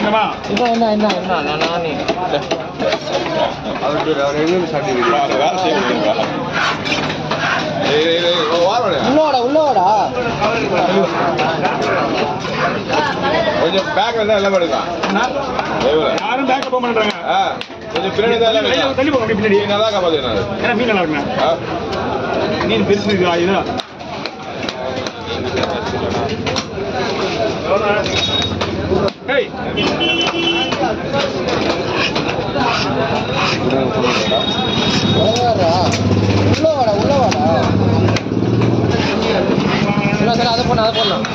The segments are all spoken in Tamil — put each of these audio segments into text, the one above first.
என்னமா என்ன என்ன என்ன என்ன நானே வேலை உள்ளோட உள்ளோடா. கொஞ்சம் பேக்ல தான் எல்லாம் எடுக்கலாம் யாரும் பேக்கப் போக மாட்டாங்க கொஞ்சம் பின்னாடி தான் தள்ளி அப்படி பின்னாடி. நல்லா மீன் நல்லா மீன் பெருசு ஏய் உள்ளவாடா உள்ளவாடா அதை பண்ண அதை பண்ணலாம்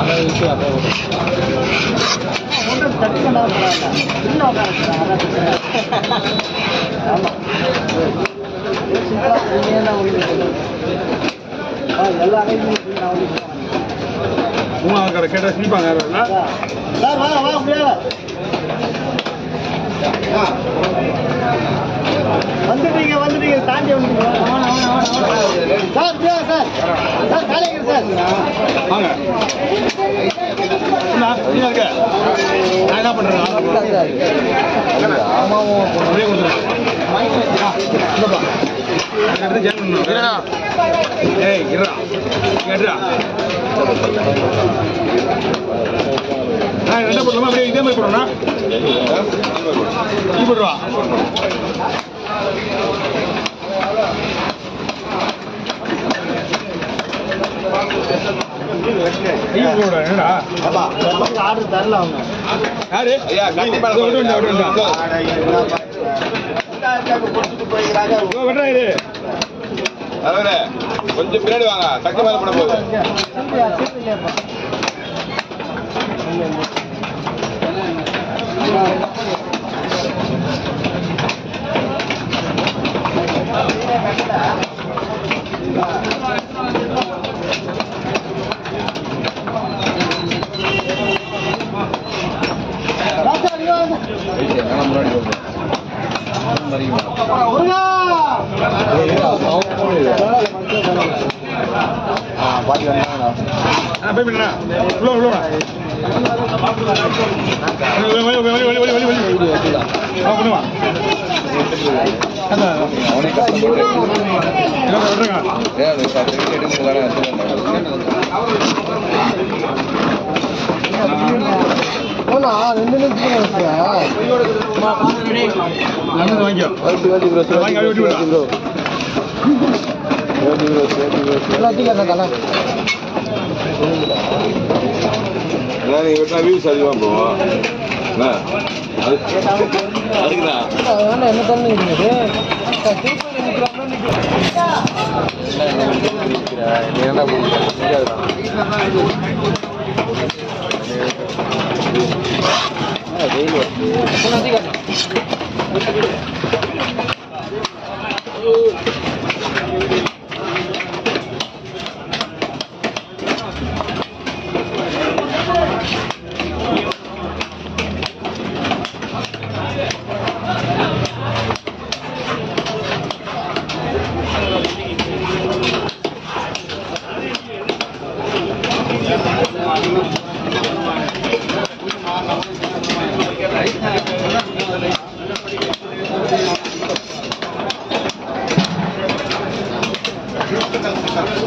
அதை விட்டு அதை மூணாவது கடை கேட்டால் சிரிப்பாங்க யாரும் வந்துட்டீங்க வந்துட்டீங்க. தாண்டி சார் சார்? சார் சார் காலைங்க சார். வாங்க. இருக்க? நான் என்ன பண்றேன் அப்படியே கொடுத்துறேன் ஆ, இந்தப்பா. இந்த இடத்துல ஜாயின். ஏய் இருடா. இருடா நான் என்ன பண்ணுமா அப்படியே இதே மாதிரி போடுவா நீ போடுற ஆர்டர் தரல அவங்க யாரு விடுறா கொஞ்சம் பின்னாடி வாங்க. சக்தி மேல பண்ண போகுது ஆ போய் ரெண்டு நிமிஷம் வாங்கிக்கோ வாங்கி அடி விட்டு விடுறா எல்லாத்தையும் என்ன தலை அதான் நீங்க வெட்டினா வியூஸ் அதிகமா போகும் என்ன? அது- அதுக்குதான் வேண்டாம் என்ன தண்ணி இருக்குது திருப்பதி